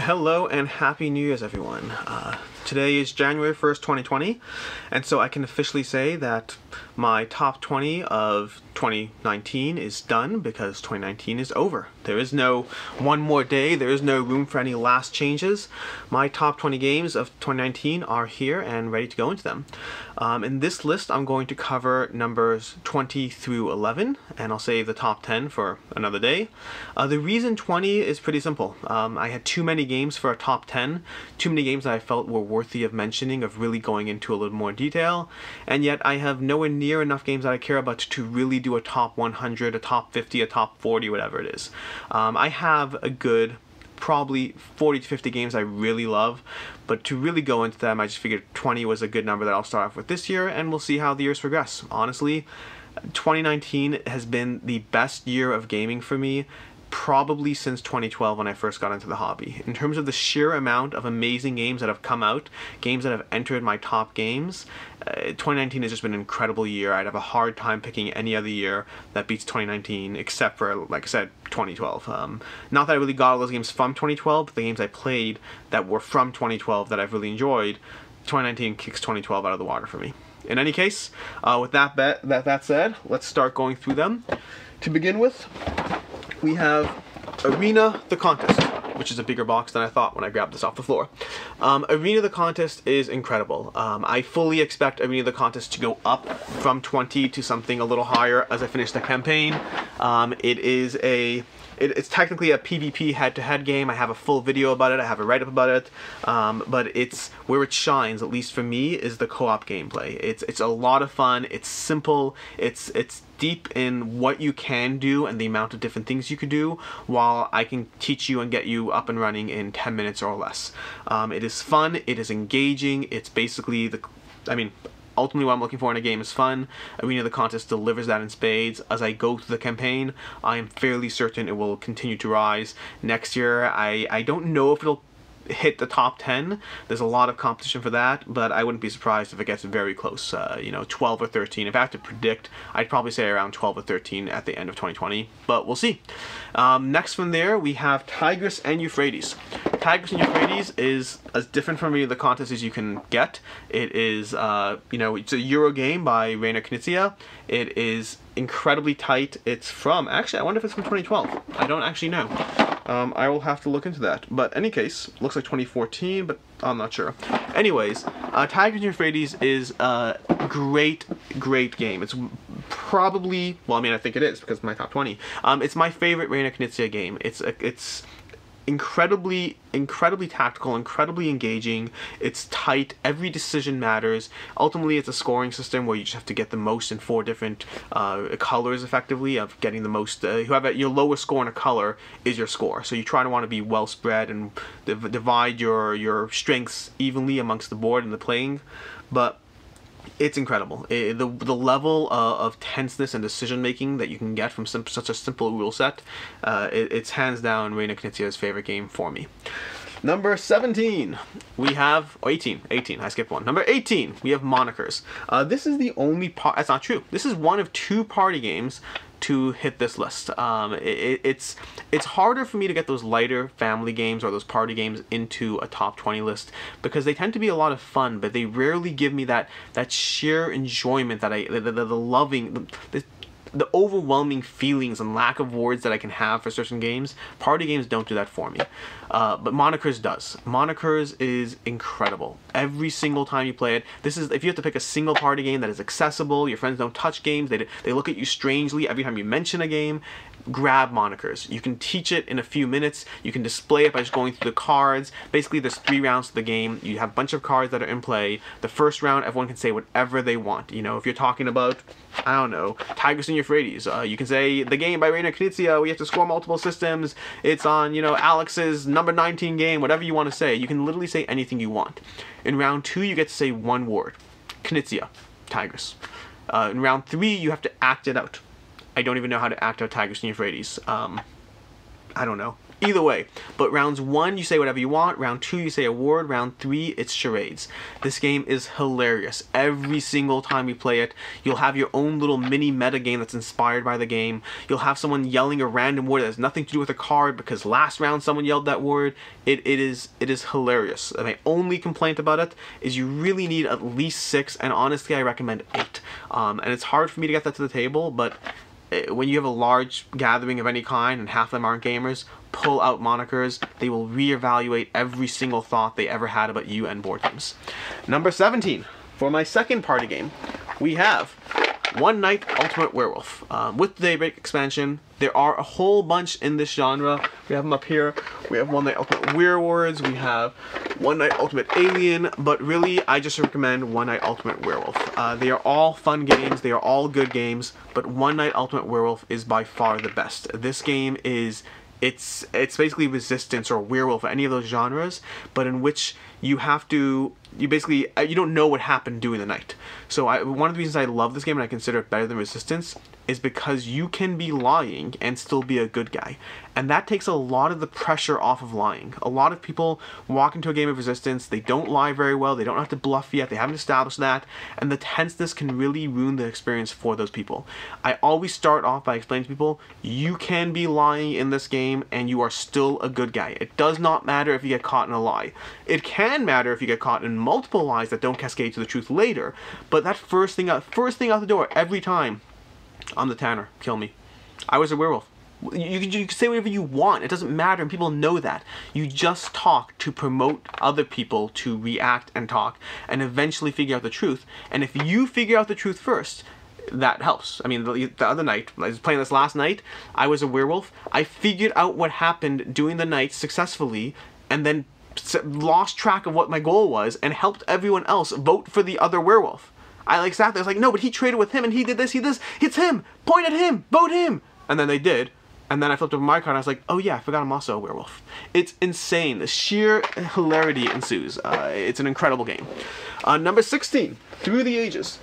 Hello and Happy New Year's, everyone. Uh, today is January 1st, 2020, and so I can officially say that my top 20 of 2019 is done because 2019 is over. There is no one more day, there is no room for any last changes. My top 20 games of 2019 are here and ready to go into them. Um, in this list, I'm going to cover numbers 20 through 11, and I'll save the top 10 for another day. Uh, the reason 20 is pretty simple. Um, I had too many games for a top 10, too many games that I felt were worthy of mentioning, of really going into a little more detail, and yet I have nowhere near enough games that I care about to really do a top 100, a top 50, a top 40, whatever it is. Um, I have a good probably 40 to 50 games I really love, but to really go into them, I just figured 20 was a good number that I'll start off with this year, and we'll see how the years progress. Honestly, 2019 has been the best year of gaming for me probably since 2012 when I first got into the hobby. In terms of the sheer amount of amazing games that have come out, games that have entered my top games, uh, 2019 has just been an incredible year. I'd have a hard time picking any other year that beats 2019, except for, like I said, 2012. Um, not that I really got all those games from 2012, but the games I played that were from 2012 that I've really enjoyed, 2019 kicks 2012 out of the water for me. In any case, uh, with that, that, that said, let's start going through them. To begin with, we have Arena the Contest, which is a bigger box than I thought when I grabbed this off the floor. Um, Arena the Contest is incredible. Um, I fully expect Arena the Contest to go up from 20 to something a little higher as I finish the campaign. Um, it is a it, it's technically a PvP head-to-head game. I have a full video about it. I have a write-up about it. Um, but it's where it shines, at least for me, is the co-op gameplay. It's it's a lot of fun. It's simple. It's it's deep in what you can do and the amount of different things you could do, while I can teach you and get you up and running in 10 minutes or less. Um, it is fun. It is engaging. It's basically the I mean, ultimately what I'm looking for in a game is fun. Arena of the Contest delivers that in spades. As I go through the campaign, I am fairly certain it will continue to rise. Next year, I, I don't know if it'll hit the top 10. There's a lot of competition for that, but I wouldn't be surprised if it gets very close. Uh, you know, 12 or 13. If I have to predict, I'd probably say around 12 or 13 at the end of 2020, but we'll see. Um, next from there, we have Tigris and Euphrates. Tigris and Euphrates is as different from any of the contests as you can get. It is, uh, you know, it's a Euro game by Reiner Knizia. It is incredibly tight. It's from, actually, I wonder if it's from 2012. I don't actually know. Um, I will have to look into that. But any case, looks like 2014, but I'm not sure. Anyways, uh, Tigris and Euphrates is a great, great game. It's probably, well, I mean, I think it is because my top 20. Um, it's my favorite Reiner Knizia game. It's, it's incredibly incredibly tactical incredibly engaging. It's tight. Every decision matters. Ultimately it's a scoring system where you just have to get the most in four different uh, colors effectively of getting the most uh, whoever your lowest score in a color is your score. So you try to want to be well spread and div divide your your strengths evenly amongst the board and the playing. But it's incredible. It, the the level uh, of tenseness and decision making that you can get from such a simple rule set, uh, it, it's hands down Reiner Knizia's favorite game for me. Number 17, we have, oh, 18, 18, I skipped one. Number 18, we have Monikers. Uh, this is the only part, that's not true. This is one of two party games to hit this list. Um, it, it's it's harder for me to get those lighter family games or those party games into a top 20 list because they tend to be a lot of fun, but they rarely give me that that sheer enjoyment that I the, the, the loving the, the overwhelming feelings and lack of words that I can have for certain games, party games don't do that for me. Uh, but Monikers does. Monikers is incredible. Every single time you play it, this is if you have to pick a single party game that is accessible, your friends don't touch games, they, they look at you strangely every time you mention a game, grab Monikers. You can teach it in a few minutes. You can display it by just going through the cards. Basically, there's three rounds to the game. You have a bunch of cards that are in play. The first round, everyone can say whatever they want. You know, if you're talking about, I don't know, Tigris and Euphrates, uh, you can say the game by Reiner Knizia, we have to score multiple systems. It's on, you know, Alex's number 19 game, whatever you want to say. You can literally say anything you want. In round two, you get to say one word. Knizia, Tigris. Uh, in round three, you have to act it out. I don't even know how to act out Tigris and Euphrates. Um, I don't know. Either way. But rounds one, you say whatever you want. Round two, you say a word. Round three, it's charades. This game is hilarious. Every single time you play it, you'll have your own little mini meta game that's inspired by the game. You'll have someone yelling a random word that has nothing to do with a card because last round someone yelled that word. It, it is it is hilarious. And my only complaint about it is you really need at least six, and honestly, I recommend eight. Um, and it's hard for me to get that to the table, but when you have a large gathering of any kind and half of them aren't gamers, pull out monikers. They will reevaluate every single thought they ever had about you and board games. Number 17, for my second party game, we have One Night Ultimate Werewolf. Um, with the Daybreak expansion, there are a whole bunch in this genre. We have them up here. We have One Night Ultimate Werewolves. We have One Night Ultimate Alien. But really, I just recommend One Night Ultimate Werewolf. Uh, they are all fun games. They are all good games. But One Night Ultimate Werewolf is by far the best. This game is it's it's basically resistance or werewolf any of those genres but in which you have to you basically uh, you don't know what happened during the night so I, one of the reasons i love this game and i consider it better than resistance is because you can be lying and still be a good guy. And that takes a lot of the pressure off of lying. A lot of people walk into a game of resistance, they don't lie very well, they don't have to bluff yet, they haven't established that, and the tenseness can really ruin the experience for those people. I always start off by explaining to people, you can be lying in this game and you are still a good guy. It does not matter if you get caught in a lie. It can matter if you get caught in multiple lies that don't cascade to the truth later, but that first thing out, first thing out the door every time I'm the Tanner. Kill me. I was a werewolf. You, you, can say whatever you want. It doesn't matter, and people know that. You just talk to promote other people to react and talk, and eventually figure out the truth. And if you figure out the truth first, that helps. I mean, the, the, other night, I was playing this last night, I was a werewolf. I figured out what happened during the night successfully, and then lost track of what my goal was, and helped everyone else vote for the other werewolf. I like sat there. I was like, no, but he traded with him and he did this, he did this. It's him. Point at him. Vote him. And then they did. And then I flipped over my card and I was like, oh yeah, I forgot I'm also a werewolf. It's insane. The sheer hilarity ensues. Uh, it's an incredible game. Uh, number 16, Through the Ages.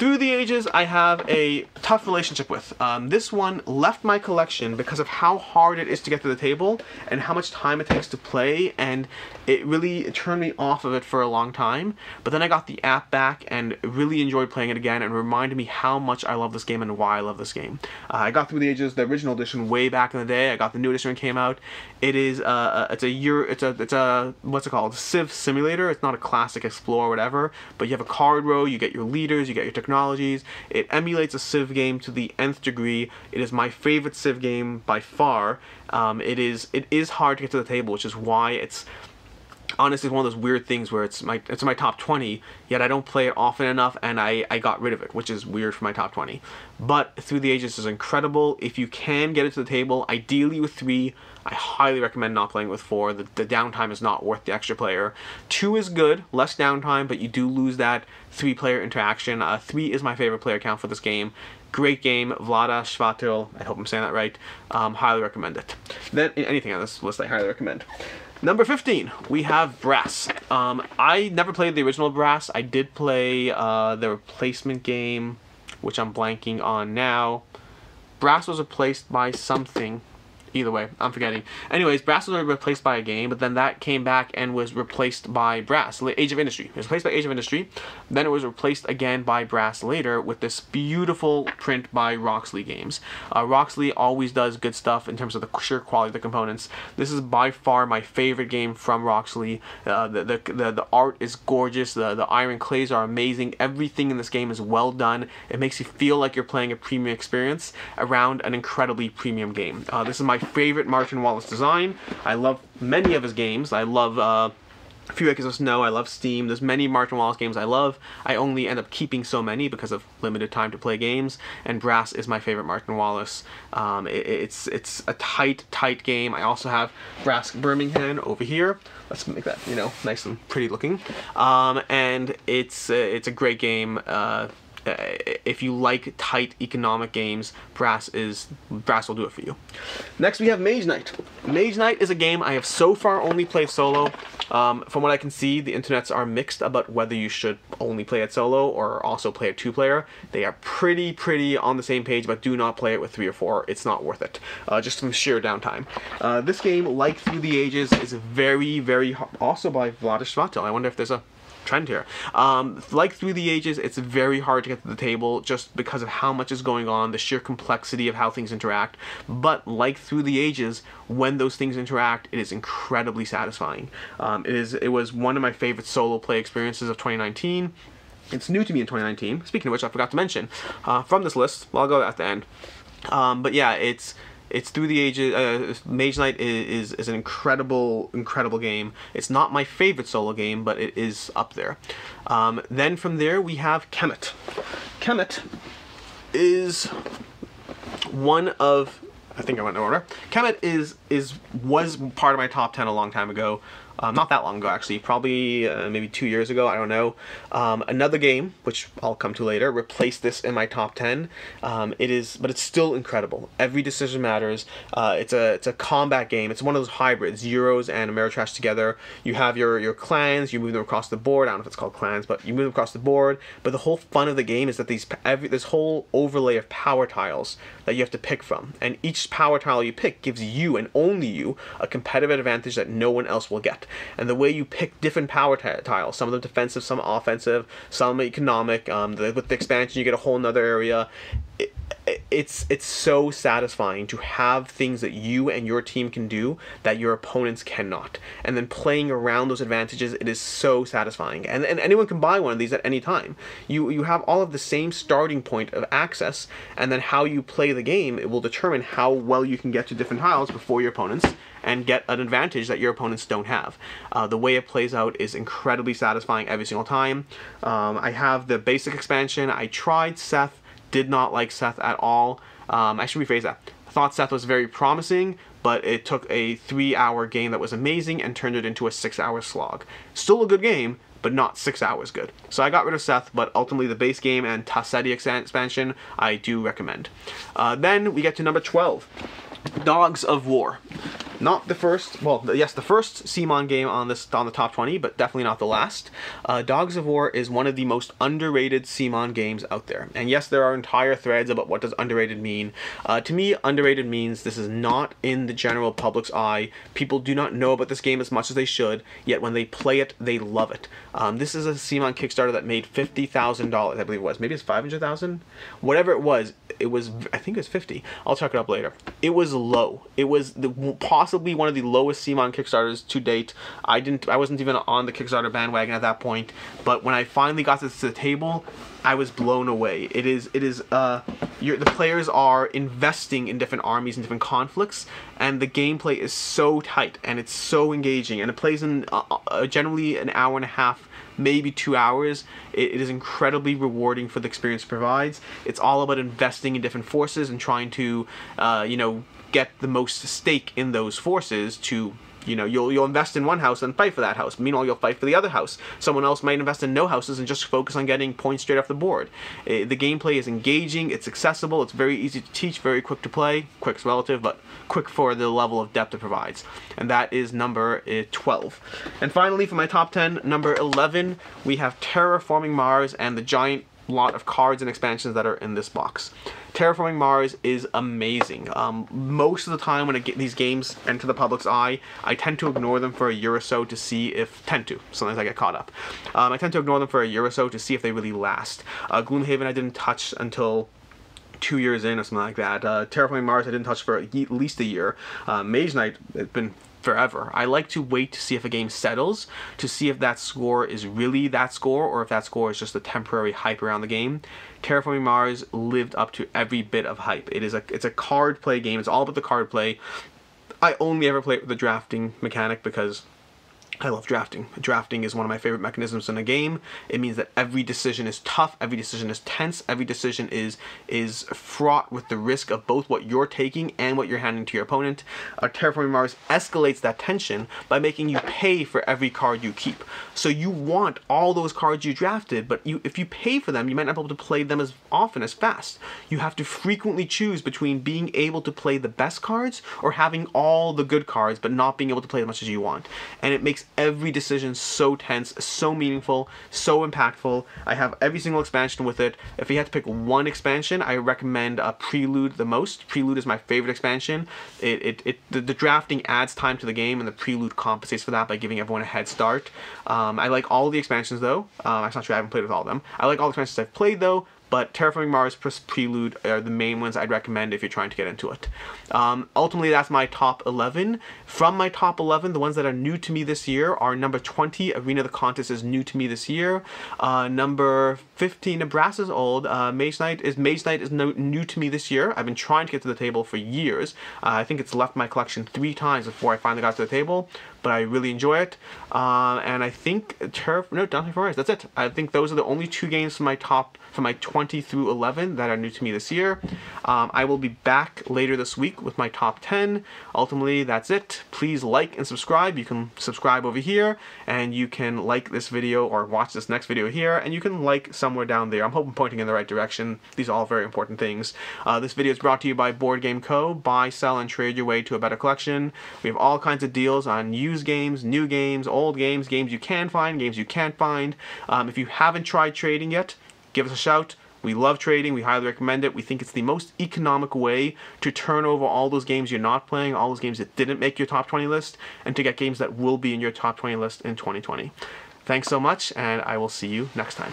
Through the Ages, I have a tough relationship with. Um, this one left my collection because of how hard it is to get to the table and how much time it takes to play, and it really turned me off of it for a long time. But then I got the app back and really enjoyed playing it again and reminded me how much I love this game and why I love this game. Uh, I got Through the Ages, the original edition, way back in the day. I got the new edition when it came out. It is uh, uh it's a year, it's a it's a what's it called? Civ simulator. It's not a classic Explorer or whatever, but you have a card row. You get your leaders. You get your technologies. It emulates a Civ game to the nth degree. It is my favorite Civ game by far. Um, it is it is hard to get to the table, which is why it's honestly one of those weird things where it's my it's my top 20 yet I don't play it often enough and I, I got rid of it which is weird for my top 20 but through the ages is incredible if you can get it to the table ideally with three I highly recommend not playing with four the, the downtime is not worth the extra player two is good less downtime but you do lose that three player interaction uh, three is my favorite player count for this game Great game, Vlaada Chvátil. I hope I'm saying that right. Um, highly recommend it. Then anything on this list, I highly recommend. Number 15, we have Brass. Um, I never played the original Brass. I did play uh, the replacement game, which I'm blanking on now. Brass was replaced by something either way, I'm forgetting. Anyways, Brass was replaced by a game, but then that came back and was replaced by Brass, Age of Industry. It was replaced by Age of Industry, then it was replaced again by Brass later with this beautiful print by Roxley Games. Uh, Roxley always does good stuff in terms of the sheer quality of the components. This is by far my favorite game from Roxley. Uh, the, the, the, the art is gorgeous, the, the iron clays are amazing, everything in this game is well done. It makes you feel like you're playing a premium experience around an incredibly premium game. Uh, this is my favorite Martin Wallace design. I love many of his games. I love uh, a few Acres of Snow. I love Steam. There's many Martin Wallace games I love. I only end up keeping so many because of limited time to play games. And Brass is my favorite Martin Wallace. Um, it, it's it's a tight, tight game. I also have Brass Birmingham over here. Let's make that you know nice and pretty looking. Um, and it's uh, it's a great game. Uh, if you like tight economic games, Brass is Brass will do it for you. Next, we have Mage Knight. Mage Knight is a game I have so far only played solo. Um, from what I can see, the internets are mixed about whether you should only play it solo or also play a two-player. They are pretty, pretty on the same page, but do not play it with three or four. It's not worth it, uh, just from sheer downtime. Uh, this game, like Through the Ages, is very, very also by Vlaada Chvátil. I wonder if there's a trend here. Um, like Through the Ages, it's very hard to get to the table just because of how much is going on, the sheer complexity of how things interact. But like Through the Ages, when those things interact, it is incredibly satisfying. Um, it is. It was one of my favorite solo play experiences of 2019. It's new to me in 2019. Speaking of which, I forgot to mention uh, from this list. Well, I'll go at the end. Um, but yeah, it's it's through the ages. Uh, Mage Knight is, is, is an incredible incredible game. It's not my favorite solo game, but it is up there. Um, then from there we have Kemet. Kemet is one of I think I went in order. Kemet is is was part of my top ten a long time ago um, not that long ago actually, probably uh, maybe two years ago, I don't know. Um, another game, which I'll come to later, replaced this in my top 10. Um, it is, but it's still incredible. Every decision matters. Uh, it's a it's a combat game. It's one of those hybrids, Euros and Ameritrash together. You have your your clans, you move them across the board. I don't know if it's called clans, but you move them across the board. But the whole fun of the game is that these every this whole overlay of power tiles that you have to pick from, and each power tile you pick gives you and only you a competitive advantage that no one else will get and the way you pick different power tiles, some of them defensive, some offensive, some economic. Um, the, with the expansion, you get a whole nother area. It, it's it's so satisfying to have things that you and your team can do that your opponents cannot and then playing around those advantages it is so satisfying and, and anyone can buy one of these at any time you you have all of the same starting point of access and then how you play the game it will determine how well you can get to different tiles before your opponents and get an advantage that your opponents don't have. Uh, the way it plays out is incredibly satisfying every single time. Um, I have the basic expansion. I tried Seth did not like Seth at all. Um, I should rephrase that. I thought Seth was very promising, but it took a three hour game that was amazing and turned it into a six hour slog. Still a good game, but not six hours good. So I got rid of Seth, but ultimately the base game and Ta-Seti expansion I do recommend. Uh, then we get to number 12, Dogs of War. Not the first, well, yes, the first CMON game on this on the top 20, but definitely not the last. Uh, Dogs of War is one of the most underrated CMON games out there. And yes, there are entire threads about what does underrated mean. Uh, to me, underrated means this is not in the general public's eye. People do not know about this game as much as they should, yet when they play it, they love it. Um, this is a CMON Kickstarter that made $50,000, I believe it was. Maybe it's 500000 Whatever it was, it was, I think it was 50 I'll check it up later. It was low. It was the possible possibly one of the lowest CMON Kickstarters to date. I didn't, I wasn't even on the Kickstarter bandwagon at that point, but when I finally got this to the table, I was blown away. It is, it is, uh, the players are investing in different armies and different conflicts, and the gameplay is so tight and it's so engaging, and it plays in uh, uh, generally an hour and a half maybe two hours. It, it is incredibly rewarding for the experience it provides. It's all about investing in different forces and trying to, uh, you know, get the most stake in those forces to you know you'll you'll invest in one house and fight for that house. Meanwhile you'll fight for the other house. Someone else might invest in no houses and just focus on getting points straight off the board. Eh, the gameplay is engaging it's accessible it's very easy to teach very quick to play quick's relative but quick for the level of depth it provides. And that is number uh, 12 and finally for my top 10 number 11 we have terraforming mars and the giant lot of cards and expansions that are in this box. Terraforming Mars is amazing. Um, most of the time when I get, these games enter the public's eye, I tend to ignore them for a year or so to see if... tend to. Sometimes I get caught up. Um, I tend to ignore them for a year or so to see if they really last. Uh, Gloomhaven I didn't touch until two years in or something like that. Uh, Terraforming Mars I didn't touch for at least a year. Uh, Mage Knight, it's been forever. I like to wait to see if a game settles, to see if that score is really that score or if that score is just a temporary hype around the game. Terraforming Mars lived up to every bit of hype. It is a it's a card play game. It's all about the card play. I only ever play it with the drafting mechanic because I love drafting. Drafting is one of my favorite mechanisms in a game. It means that every decision is tough, every decision is tense, every decision is is fraught with the risk of both what you're taking and what you're handing to your opponent. Uh, Terraforming Mars escalates that tension by making you pay for every card you keep. So you want all those cards you drafted, but you if you pay for them, you might not be able to play them as often as fast. You have to frequently choose between being able to play the best cards or having all the good cards but not being able to play as much as you want. And it makes every decision so tense, so meaningful, so impactful. I have every single expansion with it. If you had to pick one expansion, I recommend uh, Prelude the most. Prelude is my favorite expansion. It, it, it the, the, drafting adds time to the game, and the Prelude compensates for that by giving everyone a head start. Um, I like all the expansions though. Um, I'm not sure I haven't played with all of them. I like all the expansions I've played though. But Terraforming Mars plus Prelude are the main ones I'd recommend if you're trying to get into it. Um, ultimately, that's my top 11. From my top 11, the ones that are new to me this year are number 20, Arena the Contest is new to me this year. Uh, number 15, Nebraska's old. Uh, Mage Knight is Mage Knight is no, new to me this year. I've been trying to get to the table for years. Uh, I think it's left my collection three times before I finally got to the table but I really enjoy it. Uh, and I think Turf, no, Daunting Fires, that's it. I think those are the only two games from my top, from my 20 through 11 that are new to me this year. Um, I will be back later this week with my top 10. Ultimately, that's it. Please like and subscribe. You can subscribe over here, and you can like this video or watch this next video here, and you can like somewhere down there. I'm hoping pointing in the right direction. These are all very important things. Uh, this video is brought to you by Board Game Co. Buy, sell, and trade your way to a better collection. We have all kinds of deals on you used games, new games, old games, games you can find, games you can't find. Um, if you haven't tried trading yet, give us a shout. We love trading. We highly recommend it. We think it's the most economic way to turn over all those games you're not playing, all those games that didn't make your top 20 list, and to get games that will be in your top 20 list in 2020. Thanks so much, and I will see you next time.